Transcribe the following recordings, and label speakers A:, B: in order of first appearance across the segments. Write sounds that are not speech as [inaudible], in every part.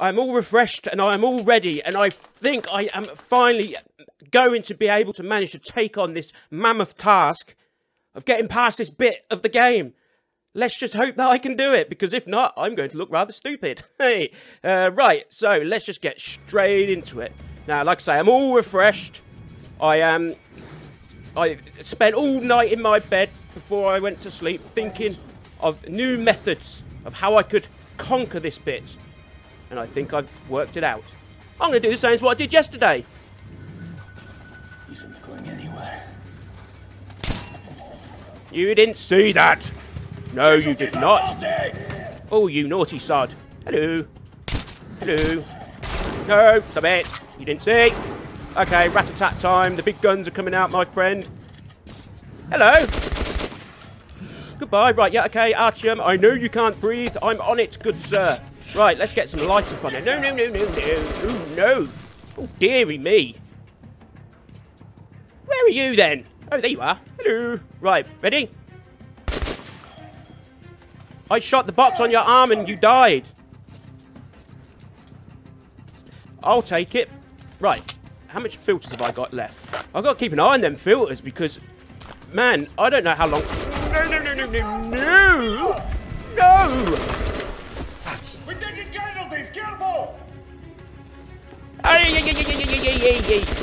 A: I'm all refreshed and I'm all ready, and I think I am finally going to be able to manage to take on this mammoth task of getting past this bit of the game. Let's just hope that I can do it, because if not, I'm going to look rather stupid. [laughs] Hey, uh, right, so let's just get straight into it. Now, like I say, I'm all refreshed. I am. I spent all night in my bed before I went to sleep thinking of new methods of how I could conquer this bit. And I think I've worked it out. I'm going to do the same as what I did yesterday.
B: Isn't going anywhere.
A: You didn't see that. No, you did not. Oh, you naughty sod. Hello. Hello. No, stop it. You didn't see. Okay, rat-a-tat time. The big guns are coming out, my friend. Hello. Goodbye. Right, yeah, okay, Artyom. I know you can't breathe. I'm on it, good sir. Right, let's get some light up on it. No, no, no, no, no. Oh, no. Oh, dearie me. Where are you, then? Oh, there you are. Hello. Right, ready? I shot the box on your arm and you died. I'll take it. Right. How much filters have I got left? I've got to keep an eye on them filters because, man, I don't know how long... No, no, no, no, no, no! No!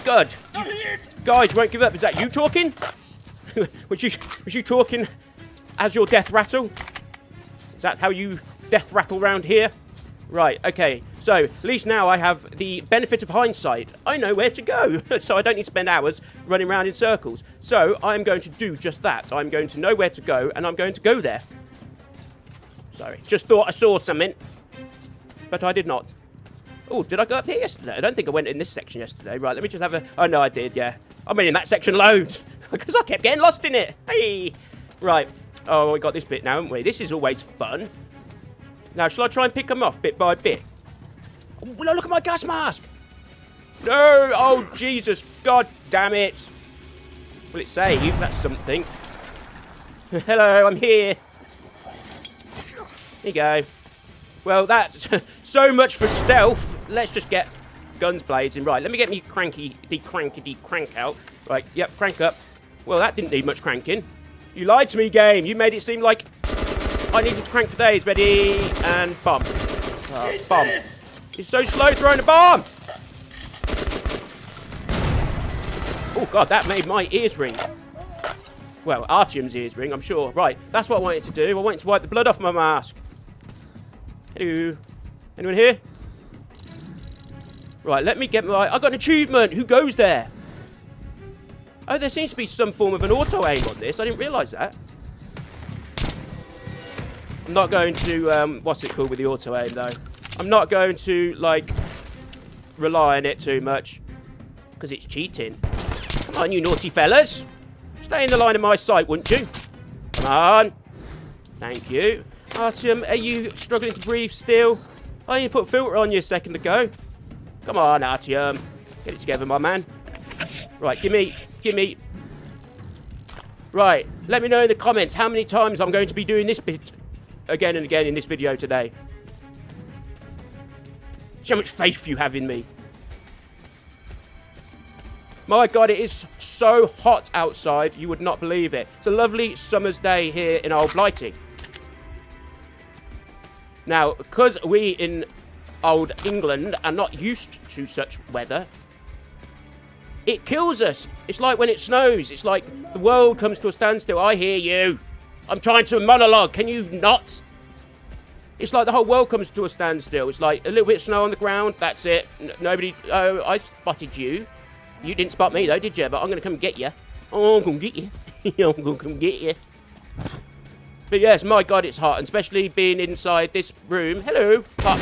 A: God. Guys, won't give up. Is that you talking? [laughs] was you was you talking as your death rattle? Is that how you death rattle round here? Right, okay. So, at least now I have the benefit of hindsight. I know where to go, [laughs] so I don't need to spend hours running around in circles. So, I'm going to do just that. I'm going to know where to go, and I'm going to go there. Sorry, just thought I saw something, but I did not. Oh, did I go up here yesterday? I don't think I went in this section yesterday. Right, let me just have a... Oh, no, I did, yeah. I went in that section loads, [laughs] because I kept getting lost in it. Hey! Right. Oh, we got this bit now, haven't we? This is always fun. Now, shall I try and pick them off bit by bit? Oh, look at my gas mask! No! Oh, Jesus! God damn it! Will it save? That's something. [laughs] Hello, I'm here. Here you go. Well, that's [laughs] so much for stealth. Let's just get guns blazing. Right, let me get me cranky, the cranky crankety crank out. Right, yep, crank up. Well, that didn't need much cranking. You lied to me, game. You made it seem like I needed to crank for days. Ready, and bomb. Uh, bomb. He's so slow throwing a bomb. Oh, God, that made my ears ring. Well, Artyom's ears ring, I'm sure. Right, that's what I wanted to do. I wanted to wipe the blood off my mask. Hello. Anyone here? Right, let me get my... I got an achievement. Who goes there? Oh, there seems to be some form of an auto-aim on this. I didn't realise that. I'm not going to... Um, what's it called with the auto-aim, though? I'm not going to, like, rely on it too much. Because it's cheating. Come on, you naughty fellas. Stay in the line of my sight, wouldn't you? Come on. Thank you. Artyom, are you struggling to breathe still? I only put filter on you a second ago. Come on, Artyom. Get it together, my man. Right, give me, give me. Right, let me know in the comments how many times I'm going to be doing this bit again and again in this video today. See how much faith you have in me. My God, it is so hot outside, you would not believe it. It's a lovely summer's day here in Old Blighty. Now, because we in Old England are not used to such weather, it kills us. It's like when it snows. It's like the world comes to a standstill. I hear you. I'm trying to monologue. Can you not? It's like the whole world comes to a standstill. It's like a little bit of snow on the ground. That's it. N nobody. Oh, I spotted you. You didn't spot me though, did you? But I'm gonna come get you. Oh, I'm gonna get you. [laughs] I'm gonna come get you. But yes, my God, it's hot, and especially being inside this room. Hello, hot.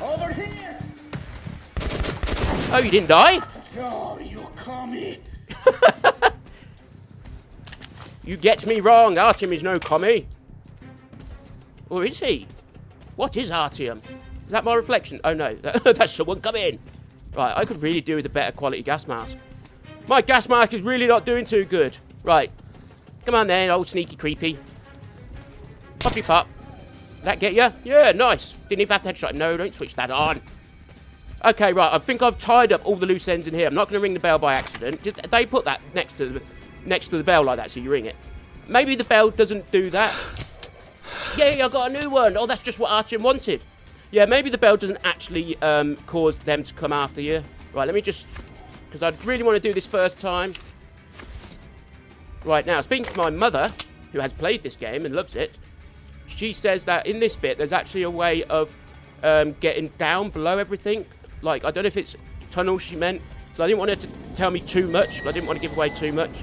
B: Over here!
A: Oh, you didn't die?
B: Oh, you commie! [laughs]
A: You get me wrong. Artyom is no commie. Or is he? What is Artyom? Is that my reflection? Oh no, [laughs] that's someone coming. in. Right, I could really do with a better quality gas mask. My gas mask is really not doing too good. Right. Come on then, old sneaky creepy. Poppy pop. That get you? Yeah, nice. Didn't even have to headshot. No, don't switch that on. Okay, right. I think I've tied up all the loose ends in here. I'm not going to ring the bell by accident. Did they put that next to the next to the bell like that so you ring it? Maybe the bell doesn't do that. Yay, I got a new one. Oh, that's just what Artyom wanted. Yeah, maybe the bell doesn't actually um, cause them to come after you. Right, let me just... Because I really want to do this first time. Right, now, speaking to my mother, who has played this game and loves it, she says that in this bit, there's actually a way of um, getting down below everything. Like, I don't know if it's tunnel she meant. So I didn't want her to tell me too much. I didn't want to give away too much.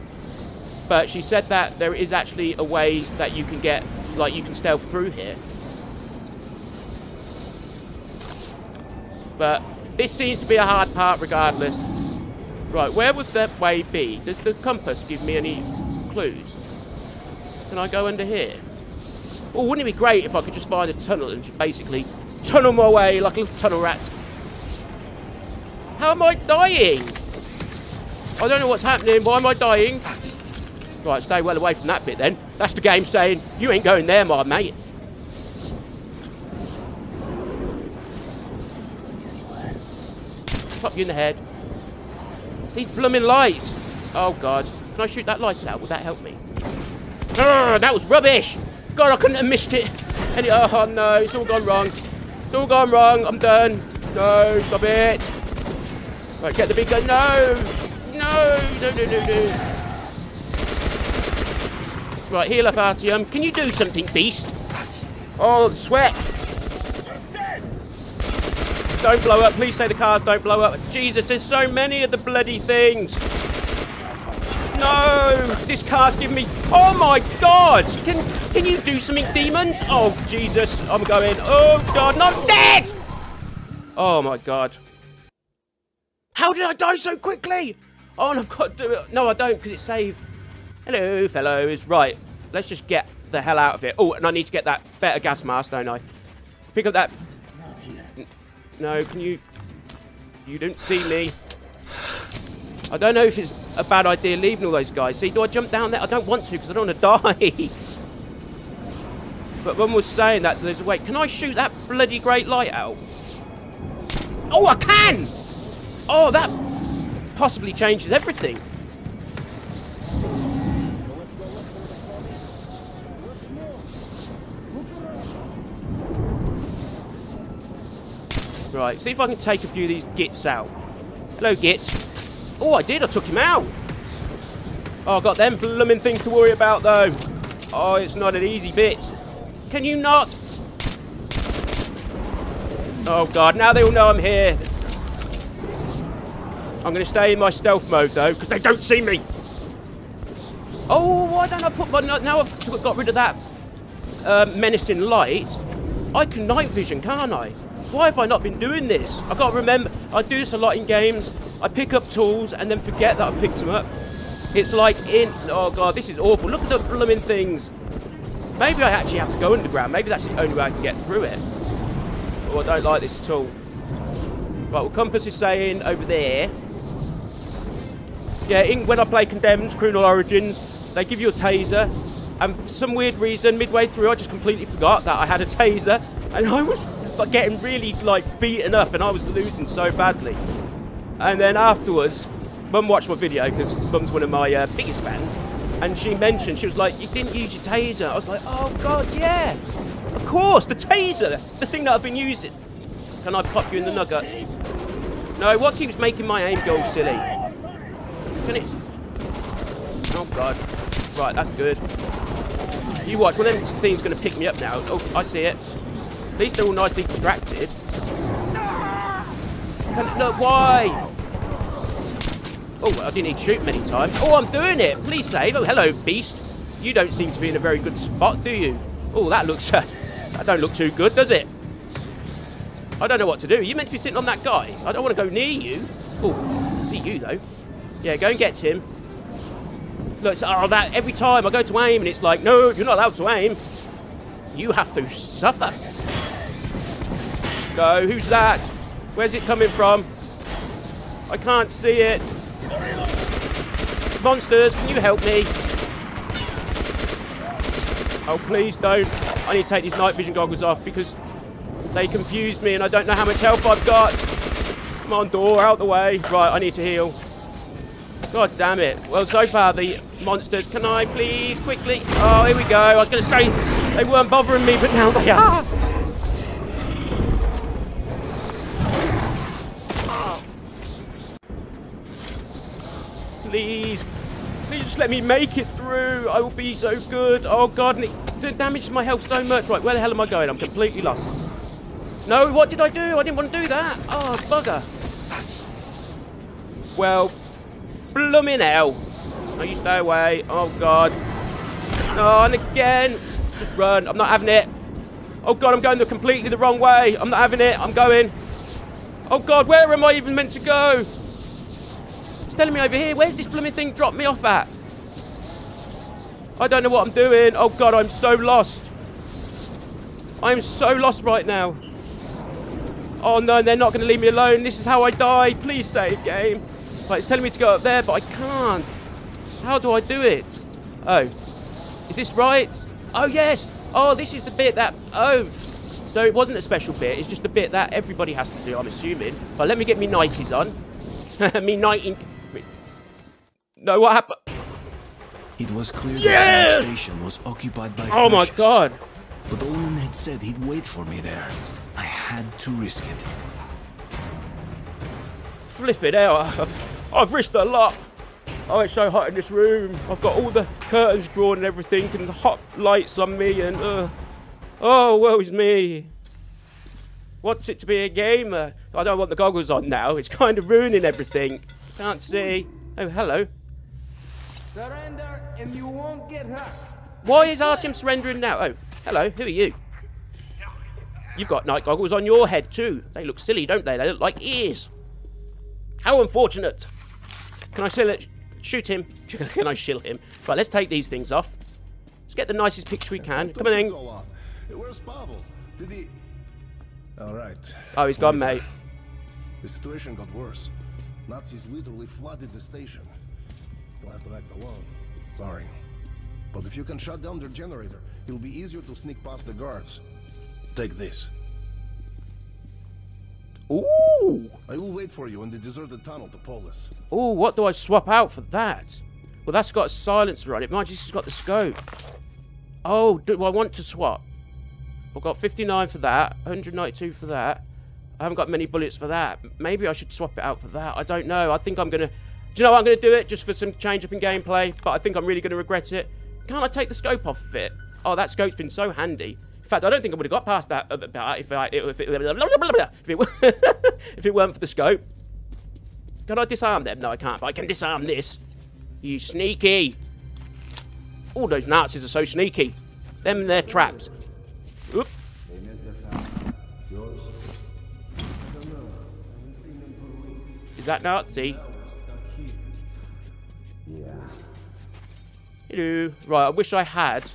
A: But she said that there is actually a way that you can get, like, you can stealth through here. But this seems to be a hard part regardless. Right, where would that way be? Does the compass give me any clues? Can I go under here? Oh, wouldn't it be great if I could just find a tunnel and just basically tunnel my way like a little tunnel rat? How am I dying? I don't know what's happening. Why am I dying? Right, stay well away from that bit then. That's the game saying, you ain't going there, my mate. Pop you in the head. It's these blooming lights. Oh, God. Can I shoot that light out? Would that help me? Urgh, that was rubbish. God, I couldn't have missed it. Oh, no. It's all gone wrong. It's all gone wrong. I'm done. No, stop it. Right, get the big gun. No. No, no, no, no, no. Right, heal up, Artyom. Um, can you do something, beast? Oh, sweat. Don't blow up. Please say the cars don't blow up. Jesus, there's so many of the bloody things. No! This car's giving me... Oh, my God! Can can you do something, demons? Oh, Jesus. I'm going. Oh, God. No, dead! Oh, my God. How did I die so quickly? Oh, and I've got to do it. No, I don't, because it's saved. Hello, fellows. Right, let's just get the hell out of it. Oh, and I need to get that better gas mask, don't I? Pick up that... No, can you... You don't see me. I don't know if it's a bad idea leaving all those guys. See, do I jump down there? I don't want to because I don't want to die. [laughs] but one was saying that there's a way. Can I shoot that bloody great light out? Oh, I can! Oh, that possibly changes everything. Right, see if I can take a few of these gits out. Hello, git. Oh, I did. I took him out. Oh, I got them blooming things to worry about, though. Oh, it's not an easy bit. Can you not? Oh, God. Now they all know I'm here. I'm going to stay in my stealth mode, though, because they don't see me. Oh, why don't I put my... Now I've got rid of that uh, menacing light. I can night vision, can't I? Why have I not been doing this? I've got to remember, I do this a lot in games. I pick up tools and then forget that I've picked them up. It's like in... Oh, God, this is awful. Look at the blooming things. Maybe I actually have to go underground. Maybe that's the only way I can get through it. Oh, I don't like this at all. Right, well, Compass is saying over there. Yeah, in, when I play Condemned, Criminal Origins, they give you a taser. And for some weird reason, midway through, I just completely forgot that I had a taser. And I was like getting really like beaten up and I was losing so badly. And then afterwards, Mum watched my video because Mum's one of my uh, biggest fans, and she mentioned she was like, "You didn't use your taser." I was like, "Oh God, yeah, of course, the taser, the thing that I've been using." Can I pop you in the nugget? No, what keeps making my aim go silly? Can it? Oh God. Right, that's good. You watch, one of them things going to pick me up now. Oh, I see it. At least they're all nicely distracted. Can, no, why? Oh, I didn't need to shoot many times. Oh, I'm doing it. Please save. Oh, hello, beast. You don't seem to be in a very good spot, do you? Oh, that looks... Uh, [laughs] that don't look too good, does it? I don't know what to do. You meant to be sitting on that guy. I don't want to go near you. Oh, see you, though. Yeah, go and get him. Look, so, oh, that every time I go to aim and it's like, no, you're not allowed to aim. You have to suffer. Go, who's that? Where's it coming from? I can't see it. Monsters, can you help me? Oh, please don't. I need to take these night vision goggles off because they confused me and I don't know how much health I've got. Come on, door, out the way. Right, I need to heal. God damn it. Well, so far, the monsters... Can I please, quickly? Oh, here we go. I was going to say they weren't bothering me, but now they are. Please. Please just let me make it through. I will be so good. Oh, God. And it damages my health so much. Right, where the hell am I going? I'm completely lost. No, what did I do? I didn't want to do that. Oh, bugger. Well, blooming hell. No, you stay away. Oh, God. Oh, and again. Just run. I'm not having it. Oh, God, I'm going the completely the wrong way. I'm not having it. I'm going. Oh, God, where am I even meant to go? Telling me over here. Where's this blooming thing dropped me off at? I don't know what I'm doing. Oh, God, I'm so lost. I'm so lost right now. Oh, no, they're not going to leave me alone. This is how I die. Please save game. Right, it's telling me to go up there, but I can't. How do I do it? Oh. Is this right? Oh, yes. Oh, this is the bit that... Oh. So it wasn't a special bit. It's just a bit that everybody has to do, I'm assuming. But let me get me 90s on. [laughs] me 90... No, what happened?
C: It was clear
A: Yes!
C: that the station was occupied by
A: Oh, my. God.
C: But Olin had said he'd wait for me there. I had to risk it.
A: Flip it out. I've, I've risked a lot. Oh, it's so hot in this room. I've got all the curtains drawn and everything and the hot lights on me and... Uh, oh, woe is me. What's it to be a gamer? I don't want the goggles on now. It's kind of ruining everything. Can't see. Oh, hello.
D: Surrender and you won't get hurt.
A: Why is Artyom surrendering now? Oh, hello. Who are you? You've got night goggles on your head too. They look silly, don't they? They look like ears. How unfortunate. Can I still shoot him? [laughs] Can I shill him? Right, let's take these things off. Let's get the nicest picture we can. Come on in.
E: So long. Hey, Where's Pavel? Did he? All right.
A: Oh, he's gone, mate.
E: The situation got worse. Nazis literally flooded the station. You'll have to act alone. Sorry. But if you can shut down their generator, it'll be easier to sneak past the guards. Take this.
A: Ooh.
E: I will wait for you in the deserted tunnel to Polis.
A: Ooh, what do I swap out for that? Well, that's got a silencer on it. Mine just has got the scope. Oh, do I want to swap? I've got 59 for that, 192 for that. I haven't got many bullets for that. Maybe I should swap it out for that. I don't know. I think I'm going to... Do you know what? I'm going to do it just for some change up in gameplay, but I think I'm really going to regret it. Can't I take the scope off of it? Oh, that scope's been so handy. In fact, I don't think I would have got past uh, that part if, I, if, it, if, it, [laughs] [laughs] if it weren't for the scope. Can I disarm them? No, I can't, but I can disarm this. You sneaky. All those Nazis are so sneaky. Them their traps. Oop. Is that Nazi?
D: Yeah.
A: Hello. Right, I wish I had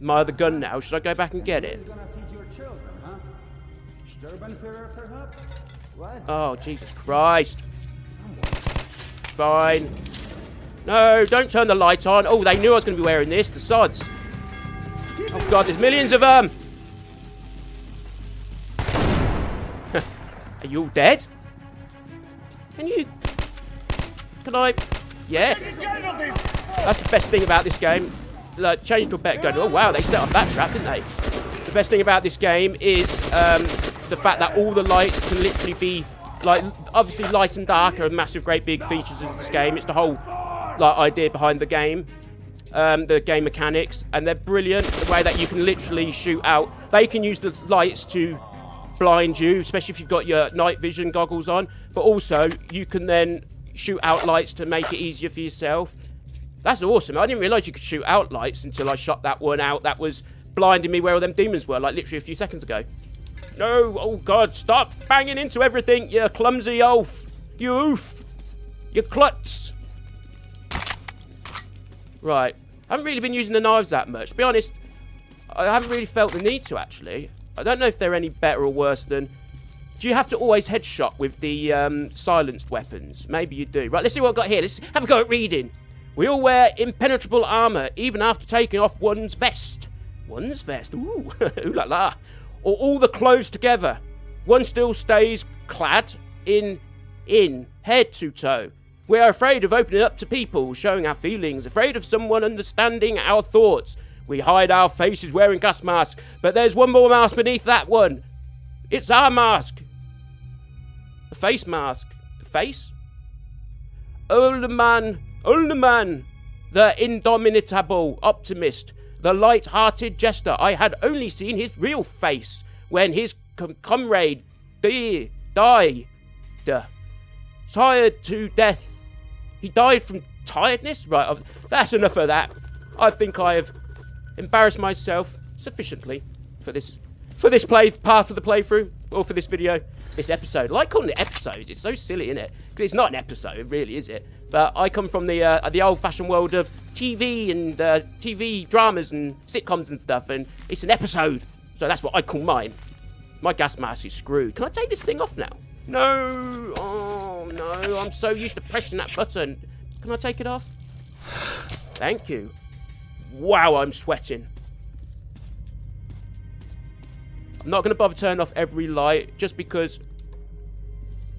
A: my other gun now. Should I go back and get it? Oh, Jesus Christ. Fine. No, don't turn the light on. Oh, they knew I was going to be wearing this. The sods. Oh, God, there's millions of them. [laughs] Are you all dead? Can you... Can I... Yes. That's the best thing about this game. Like, change to a better gun. Oh, wow, they set up that trap, didn't they? The best thing about this game is um, the fact that all the lights can literally be... Like, obviously, light and dark are massive, great big features of this game. It's the whole like idea behind the game. Um, the game mechanics, and they're brilliant. The way that you can literally shoot out. They can use the lights to blind you, especially if you've got your night vision goggles on. But also, you can then shoot out lights to make it easier for yourself. That's awesome. I didn't realise you could shoot out lights until I shot that one out that was blinding me where all them demons were, like literally a few seconds ago. No, oh god, stop banging into everything, you clumsy oaf. You oof. You klutz. Right. I haven't really been using the knives that much. To be honest, I haven't really felt the need to, actually. I don't know if they're any better or worse than... Do you have to always headshot with the um, silenced weapons? Maybe you do. Right, let's see what I've got here. Let's have a go at reading. We all wear impenetrable armour, even after taking off one's vest. One's vest. Ooh, [laughs] ooh la la. Or all the clothes together. One still stays clad in in head to toe. We are afraid of opening up to people, showing our feelings, afraid of someone understanding our thoughts. We hide our faces wearing gas masks, but there's one more mask beneath that one. It's our mask. A face mask. A face? Old man, old man, the indomitable optimist, the light-hearted jester. I had only seen his real face when his com- comrade di- died. Tired to death. He died from tiredness? Right, I've, that's enough of that. I think I have embarrassed myself sufficiently for this for this play part of the playthrough or for this video, this episode. I like calling it episodes. It's so silly, isn't it? Because it's not an episode, really, is it? But I come from the uh, the old-fashioned world of TV and uh, TV dramas and sitcoms and stuff, and it's an episode. So that's what I call mine. My gas mask is screwed. Can I take this thing off now? No. Oh no. I'm so used to pressing that button. Can I take it off? Thank you. Wow, I'm sweating. I'm not going to bother turning off every light just because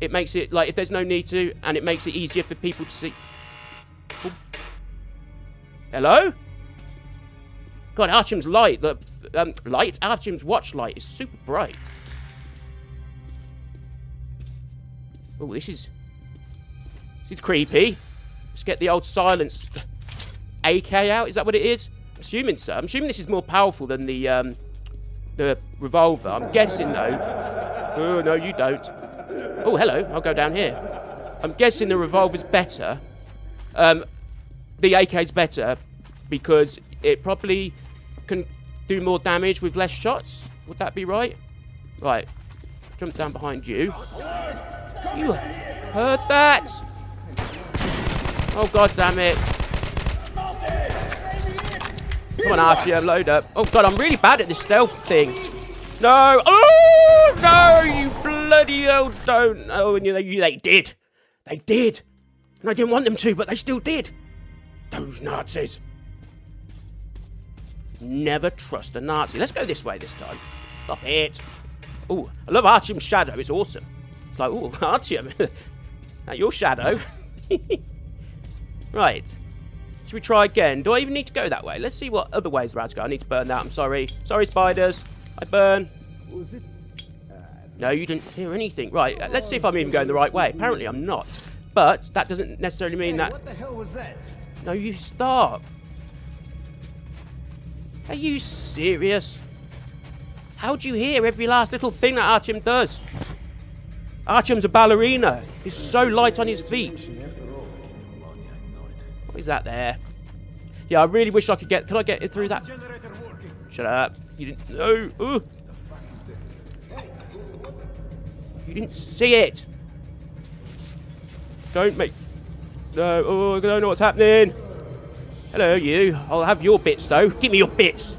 A: it makes it, like, if there's no need to, and it makes it easier for people to see. Hello? God, Artyom's light, the, um, light? Artyom's watch light is super bright. Oh, this is, this is creepy. Let's get the old silence AK out. Is that what it is? I'm assuming so. I'm assuming this is more powerful than the um, the revolver. I'm guessing though. Oh no, you don't. Oh, hello. I'll go down here. I'm guessing the revolver's better. Um, the AK's better because it probably can do more damage with less shots. Would that be right? Right. Jump down behind you. You heard that? Oh god damn it. Come on, Artyom, load up. Oh god, I'm really bad at this stealth thing. No! Oh no! You bloody hell don't! Oh, and you you they did. They did. And I didn't want them to, but they still did. Those Nazis. Never trust a Nazi. Let's go this way this time. Stop it. Oh, I love Artyom's shadow. It's awesome. It's like, oh, [laughs] Artyom. [laughs] now your shadow. [laughs] right. Should we try again? Do I even need to go that way? Let's see what other ways there are to go. I need to burn that. I'm sorry. Sorry, spiders. I burn.
D: Was it?
A: No, you didn't hear anything. Right, uh, let's see if I'm even going the right way. Apparently I'm not. But that doesn't necessarily mean that...
C: What the hell was that?
A: No, you stop. Are you serious? How do you hear every last little thing that Artyom does? Artyom's a ballerina. He's so light on his feet. Is that there? Yeah, I really wish I could get... Can I get it through that? Shut up. You didn't... No. Ooh. You didn't see it. Don't make... No. Oh, I don't know what's happening. Hello, you. I'll have your bits, though. Give me your bits.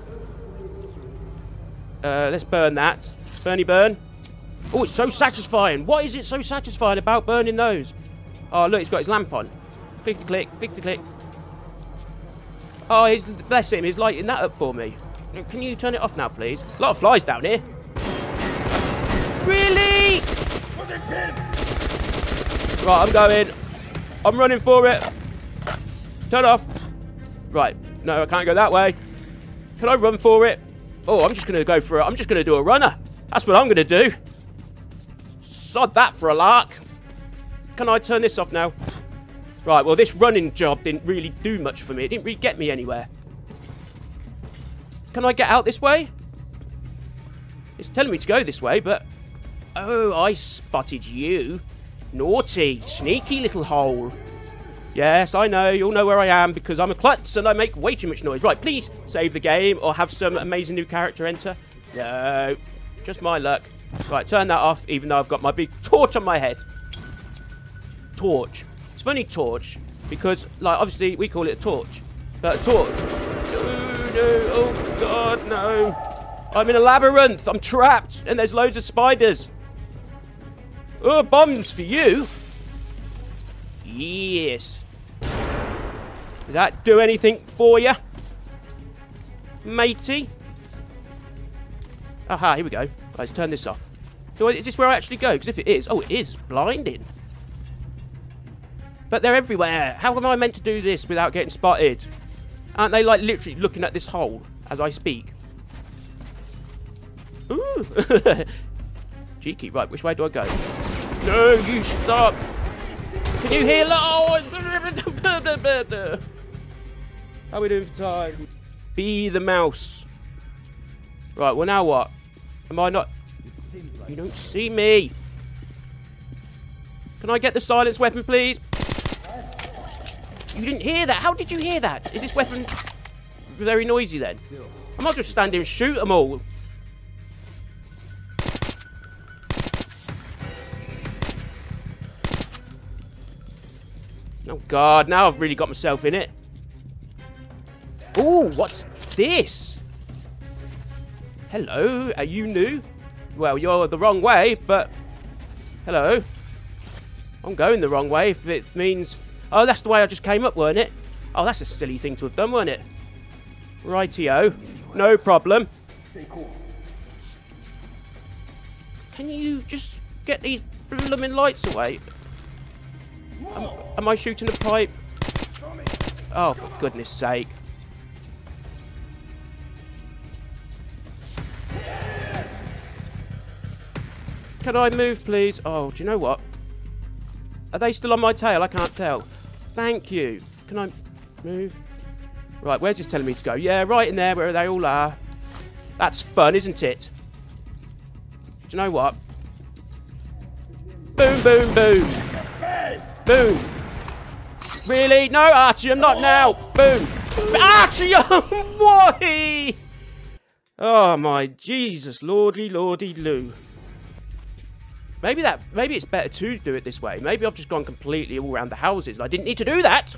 A: Uh, let's burn that. Burny burn. Oh, it's so satisfying. What is it so satisfying about burning those? Oh, look, he's got his lamp on. Click to click, click to click. Oh, he's, bless him, he's lighting that up for me. Can you turn it off now, please? A lot of flies down here. Really? Right, I'm going. I'm running for it. Turn off. Right. No, I can't go that way. Can I run for it? Oh, I'm just going to go for it. I'm just going to do a runner. That's what I'm going to do. Sod that for a lark. Can I turn this off now? Right, well, this running job didn't really do much for me. It didn't really get me anywhere. Can I get out this way? It's telling me to go this way, but... Oh, I spotted you. Naughty, sneaky little hole. Yes, I know. You'll know where I am because I'm a klutz and I make way too much noise. Right, please save the game or have some amazing new character enter. No, just my luck. Right, turn that off even though I've got my big torch on my head. Torch. It's funny torch because, like, obviously we call it a torch. But a torch. No, no, oh god, no. I'm in a labyrinth. I'm trapped and there's loads of spiders. Oh, bombs for you. Yes. Did that do anything for you? Matey? Aha, here we go. Let's turn this off. Is this where I actually go? Because if it is, oh, it is blinding. But they're everywhere. How am I meant to do this without getting spotted? Aren't they like literally looking at this hole as I speak? Ooh. [laughs] Cheeky. Right, which way do I go? No, you stop. Can you hear? Oh, [laughs] how we doing for time? Be the mouse. Right, well now what? Am I not... You don't see me. Can I get the silence weapon, please? You didn't hear that? How did you hear that? Is this weapon very noisy then? I might just stand here and shoot them all. Oh god, now I've really got myself in it. Ooh, what's this? Hello, are you new? Well, you're the wrong way, but... Hello. I'm going the wrong way if it means... Oh, that's the way I just came up, weren't it? Oh, that's a silly thing to have done, weren't it? Rightio. No problem.
B: Stay cool.
A: Can you just get these blooming lights away? Am, am I shooting a pipe? Oh, for goodness sake. Can I move, please? Oh, do you know what? Are they still on my tail? I can't tell. Thank you. Can I move? Right, where's this telling me to go? Yeah, right in there where they all are. That's fun, isn't it? Do you know what? Boom, boom, boom. Boom. Really? No, Artyom, not now. Boom. Artyom! [laughs] Why? Oh, my Jesus, lordy, lordy, loo. Maybe that, maybe it's better to do it this way. Maybe I've just gone completely all around the houses. and I didn't need to do that.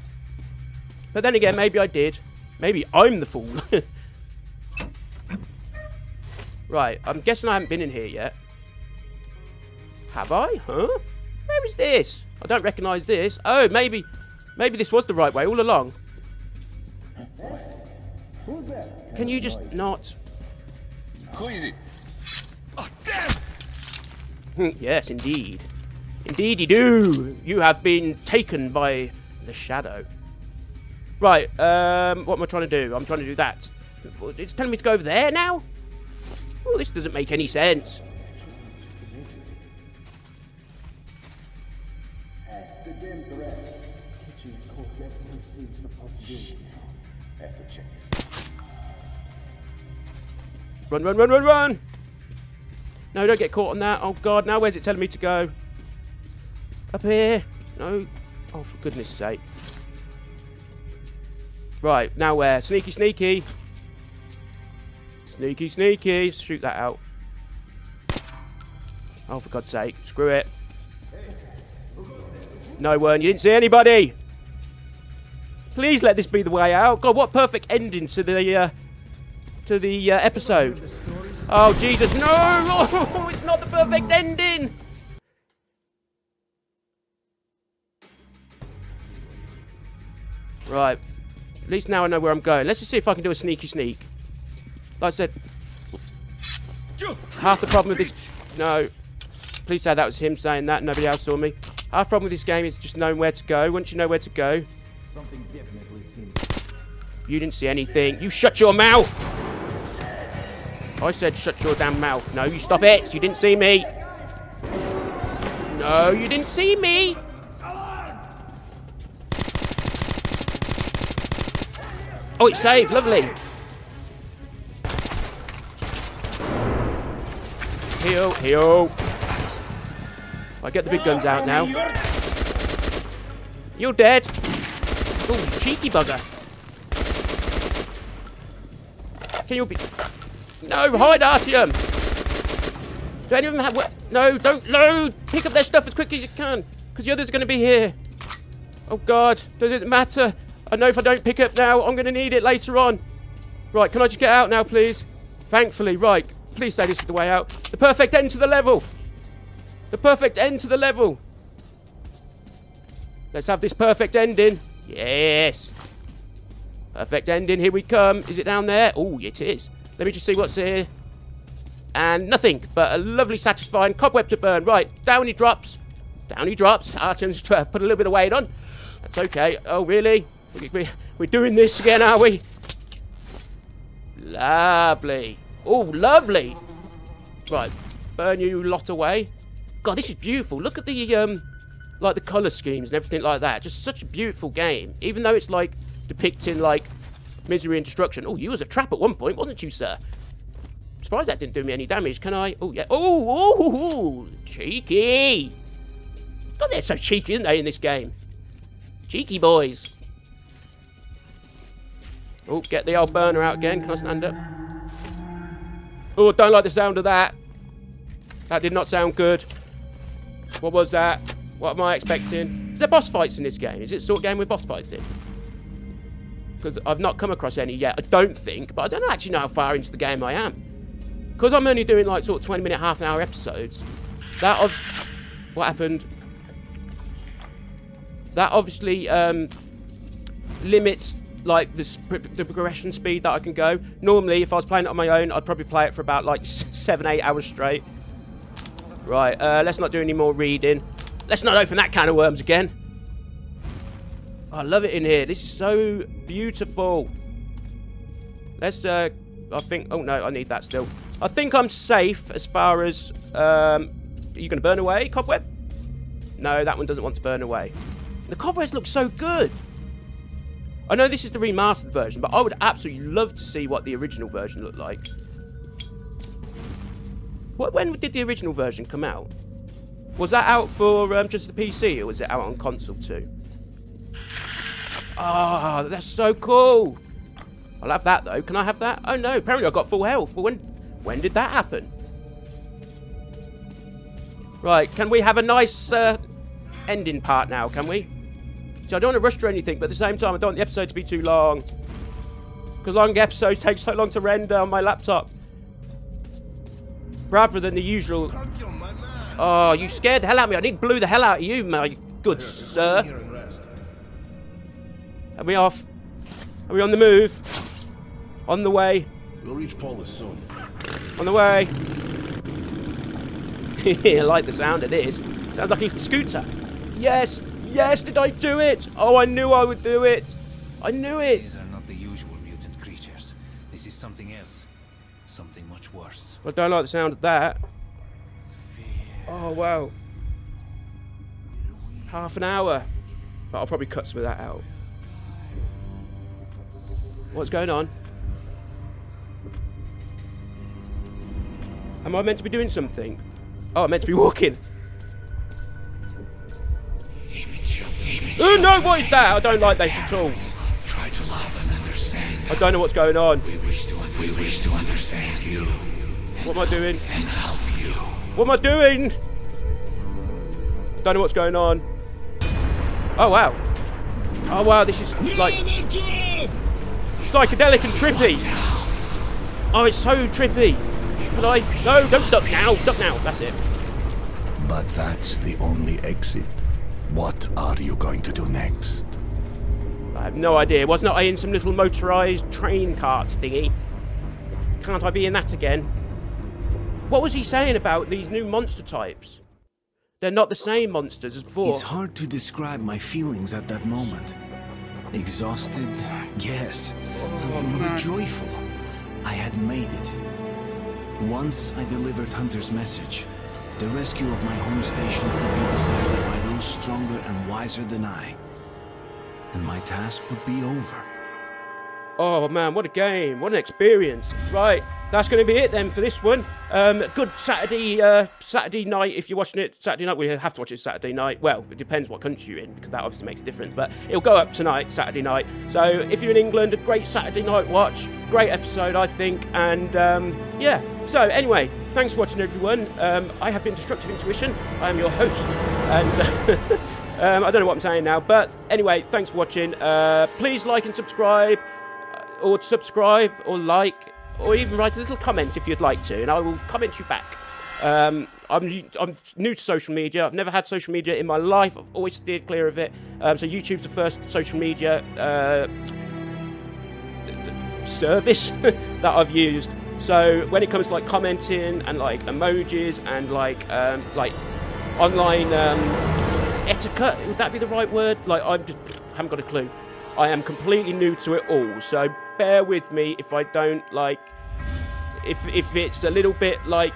A: But then again, maybe I did. Maybe I'm the fool. [laughs] right, I'm guessing I haven't been in here yet. Have I? Huh? Where is this? I don't recognise this. Oh, maybe, maybe this was the right way all along. Can you just not?
B: Who is it? [laughs]
A: Yes, indeed. Indeed you do. You have been taken by the shadow. Right, um, what am I trying to do? I'm trying to do that. It's telling me to go over there now? Well, this doesn't make any sense. Run, run, run, run, run! No, don't get caught on that. Oh, God, now where's it telling me to go? Up here? No. Oh, for goodness sake. Right, now where? Sneaky, sneaky. Sneaky, sneaky. Shoot that out. Oh, for God's sake. Screw it. No one. You didn't see anybody. Please let this be the way out. God, what perfect ending to the uh, to the uh, episode. Oh, Jesus, no! [laughs] Oh, it's not the perfect ending! Right. At least now I know where I'm going. Let's just see if I can do a sneaky sneak. Like I said, half the problem with this... No. Please say that was him saying that. Nobody else saw me. Half the problem with this game is just knowing where to go. Once you know where to go...
D: Something definitely seems.
A: You didn't see anything. You shut your mouth! I said shut your damn mouth. No, you stop it. You didn't see me. No, you didn't see me. Oh, it's saved. Lovely. Heal, heal. I get the big guns out now. You're dead. Oh, cheeky bugger. Can you be... No, hide Artyom! Do any of them have... we- No, don't load! Pick up their stuff as quick as you can, because the others are going to be here. Oh, God. Does it matter? I know if I don't pick up now, I'm going to need it later on. Right, can I just get out now, please? Thankfully, right. Please say this is the way out. The perfect end to the level! The perfect end to the level! Let's have this perfect ending. Yes! Perfect ending, here we come. Is it down there? Oh, it is. Let me just see what's here. And nothing but a lovely, satisfying cobweb to burn. Right, down he drops. Down he drops. [laughs] Artyom's uh, put a little bit of weight on. That's okay. Oh, really? We- we- We're doing this again, are we? Lovely. Oh, lovely. Right, burn you lot away. God, this is beautiful. Look at the um, like the color schemes and everything like that. Just such a beautiful game. Even though it's like depicting like misery and destruction. Oh, you was a trap at one point, wasn't you, sir? Surprised that didn't do me any damage. Can I? Oh yeah. Oh, oh, oh, oh, cheeky. God, they're so cheeky, aren't they, in this game? Cheeky boys. Oh, get the old burner out again. Can I stand up? Oh, don't like the sound of that. That did not sound good. What was that? What am I expecting? Is there boss fights in this game? Is it sort of game with boss fights in? Because I've not come across any yet. I don't think, but I don't actually know how far into the game I am. Because I'm only doing like sort of 20 minute, half an hour episodes. That of what happened. That obviously um, limits like the, the progression speed that I can go. Normally, if I was playing it on my own, I'd probably play it for about like seven, eight hours straight. Right, uh, let's not do any more reading. Let's not open that can of worms again. I love it in here. This is so beautiful. Let's, uh, I think, oh no, I need that still. I think I'm safe as far as, um, are you going to burn away, Cobweb? No, that one doesn't want to burn away. The cobwebs look so good. I know this is the remastered version, but I would absolutely love to see what the original version looked like. What, when did the original version come out? Was that out for um, just the PC, or was it out on console too? Ah, that's so cool. I'll have that though. Can I have that? Oh no, apparently I got full health. When when did that happen? Right, can we have a nice uh, ending part now? Can we? So I don't want to rush through anything, but at the same time, I don't want the episode to be too long. Because long episodes take so long to render on my laptop. Rather than the usual. Oh, you scared the hell out of me. I need to blew the hell out of you, my good sir.
E: Here and rest.
A: Are we off? Are we on the move? On the way.
E: We'll reach Polis soon.
A: On the way. [laughs] I like the sound of this. Sounds like a scooter. Yes, yes, did I do it? Oh, I knew I would do it. I knew it.
C: These are not the usual mutant creatures. This is something else. Something much worse.
A: I don't like the sound of that. Oh, wow. Half an hour. But I'll probably cut some of that out. What's going on? Am I meant to be doing something? Oh, I'm meant to be walking. Oh no, what is that? I don't like this at all.
F: Try to love and understand.
A: I don't know what's going on.
F: We wish to we wish to understand you
A: What am I doing?
F: and help you.
A: What am I doing? I Don't know what's going on. Oh wow. Oh wow, this is like psychedelic and trippy. Oh, it's so trippy. Can I? No, don't duck now. Duck now. That's it.
C: But that's the only exit. What are you going to do next?
A: I have no idea. Wasn't I in some little motorized train cart thingy? Can't I be in that again? What was he saying about these new monster types? They're not the same monsters as before.
C: It's hard to describe my feelings at that moment. Exhausted, yes, but oh, joyful. I had made it. Once I delivered Hunter's message, the rescue of my home station would be decided by those stronger and wiser than I. And my task would be over.
A: Oh man, what a game! What an experience! Right, that's going to be it then for this one. Um, good Saturday, uh, Saturday night. If you're watching it Saturday night, we have to watch it Saturday night. Well, it depends what country you're in because that obviously makes a difference. But it'll go up tonight, Saturday night. So if you're in England, a great Saturday night watch. Great episode, I think. And um, yeah. So anyway, thanks for watching, everyone. Um, I have been Destructive Intuition. I am your host, and. [laughs] Um, I don't know what I'm saying now, but anyway, thanks for watching. Uh, please like and subscribe, uh, or subscribe, or like, or even write a little comment if you'd like to, and I will comment you back. Um, I'm, I'm new to social media. I've never had social media in my life. I've always steered clear of it. Um, so YouTube's the first social media uh, service [laughs] that I've used. So when it comes to like commenting and like emojis and like um, like online um, etiquette, would that be the right word? Like I'm just haven't got a clue. I am completely new to it all, so bear with me if I don't like if if it's a little bit like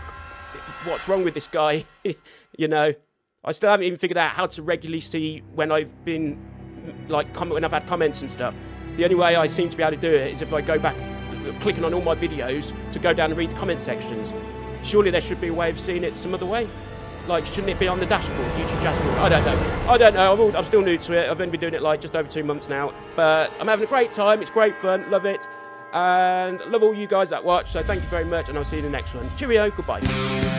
A: what's wrong with this guy, [laughs] you know. I still haven't even figured out how to regularly see when I've been like comment when I've had comments and stuff. The only way I seem to be able to do it is if I go back clicking on all my videos to go down and read the comment sections. Surely there should be a way of seeing it some other way. Like, shouldn't it be on the dashboard, YouTube dashboard? I don't know. I don't know. I'm, all, I'm still new to it. I've only been doing it like just over two months now. But I'm having a great time. It's great fun. Love it. And love all you guys that watch. So thank you very much. And I'll see you in the next one. Cheerio. Goodbye.